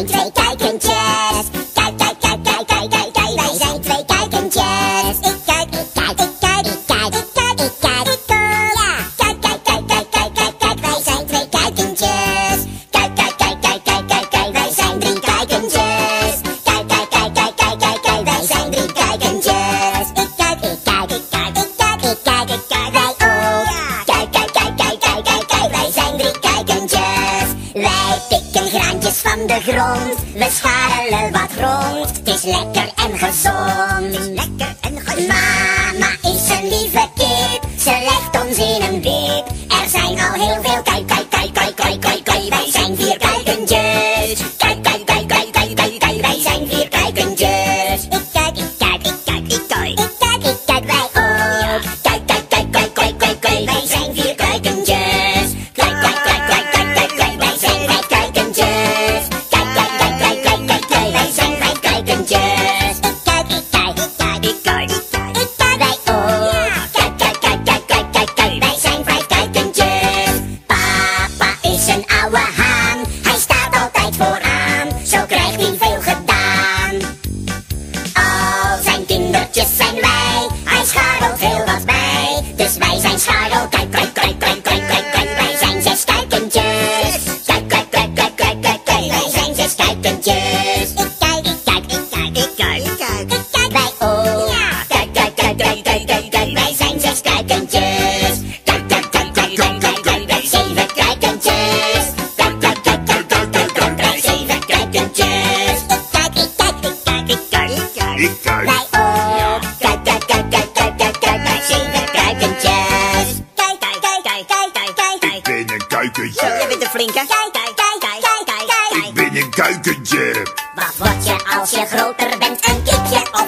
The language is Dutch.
I can just de grond. We scharrelen wat rond, het is lekker en gezond. Kijk, kijk, kijk, kijk, kijk, kijk. Ik ben een kuikentje. Wat word je als je groter bent? Een kipje of